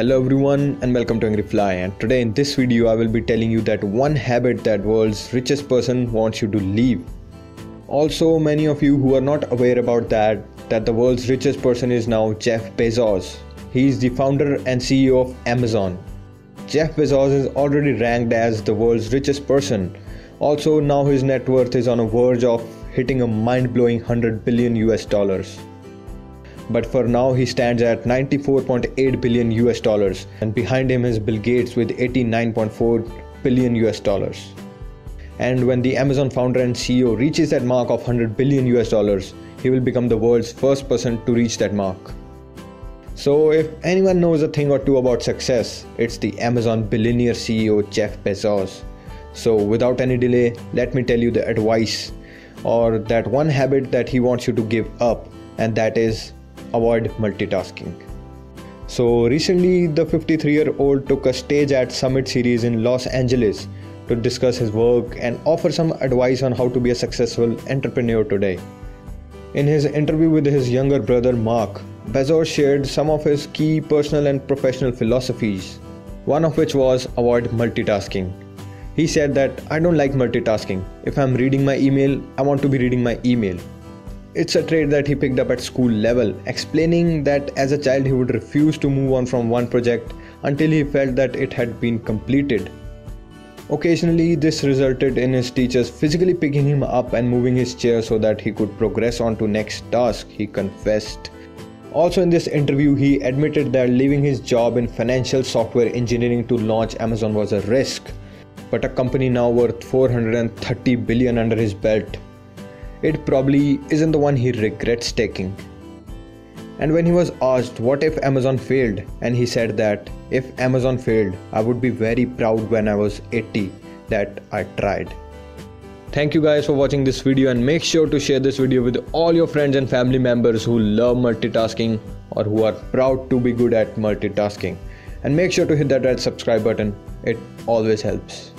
Hello everyone and welcome to Angry Fly and today in this video I will be telling you that one habit that world's richest person wants you to leave. Also many of you who are not aware about that that the world's richest person is now Jeff Bezos. He is the founder and CEO of Amazon. Jeff Bezos is already ranked as the world's richest person. Also now his net worth is on a verge of hitting a mind-blowing 100 billion US dollars but for now he stands at 94.8 billion US dollars and behind him is Bill Gates with 89.4 billion US dollars. And when the Amazon founder and CEO reaches that mark of 100 billion US dollars, he will become the world's first person to reach that mark. So if anyone knows a thing or two about success, it's the Amazon billionaire CEO Jeff Bezos. So without any delay, let me tell you the advice or that one habit that he wants you to give up and that is avoid multitasking. So, recently, the 53 year old took a stage at Summit Series in Los Angeles to discuss his work and offer some advice on how to be a successful entrepreneur today. In his interview with his younger brother Mark, Bezos shared some of his key personal and professional philosophies, one of which was avoid multitasking. He said that I don't like multitasking. If I'm reading my email, I want to be reading my email. It's a trait that he picked up at school level, explaining that as a child he would refuse to move on from one project until he felt that it had been completed. Occasionally, this resulted in his teachers physically picking him up and moving his chair so that he could progress on to next task, he confessed. Also in this interview, he admitted that leaving his job in financial software engineering to launch Amazon was a risk, but a company now worth 430 billion under his belt it probably isn't the one he regrets taking. And when he was asked what if Amazon failed, and he said that if Amazon failed, I would be very proud when I was 80 that I tried. Thank you guys for watching this video and make sure to share this video with all your friends and family members who love multitasking or who are proud to be good at multitasking. And make sure to hit that red subscribe button, it always helps.